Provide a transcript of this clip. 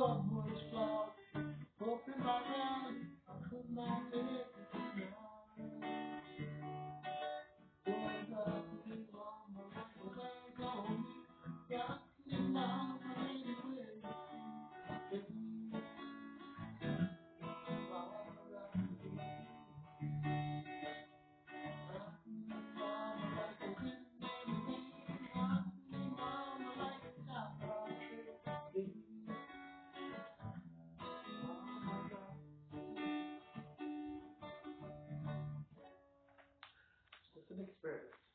oh. experience.